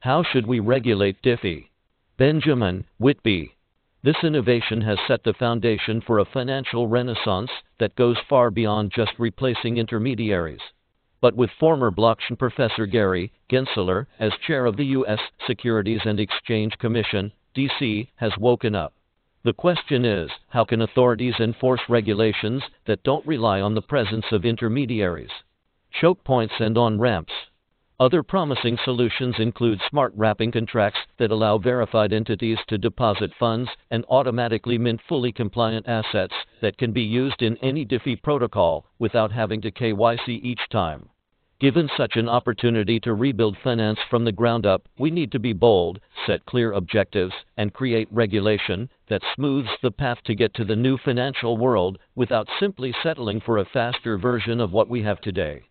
How should we regulate DeFi? Benjamin Whitby. This innovation has set the foundation for a financial renaissance that goes far beyond just replacing intermediaries. But with former blockchain professor Gary Gensler as chair of the U.S. Securities and Exchange Commission, DC, has woken up. The question is how can authorities enforce regulations that don't rely on the presence of intermediaries, choke points, and on ramps? Other promising solutions include smart wrapping contracts that allow verified entities to deposit funds and automatically mint fully compliant assets that can be used in any DeFi protocol without having to KYC each time. Given such an opportunity to rebuild finance from the ground up, we need to be bold, set clear objectives, and create regulation that smooths the path to get to the new financial world without simply settling for a faster version of what we have today.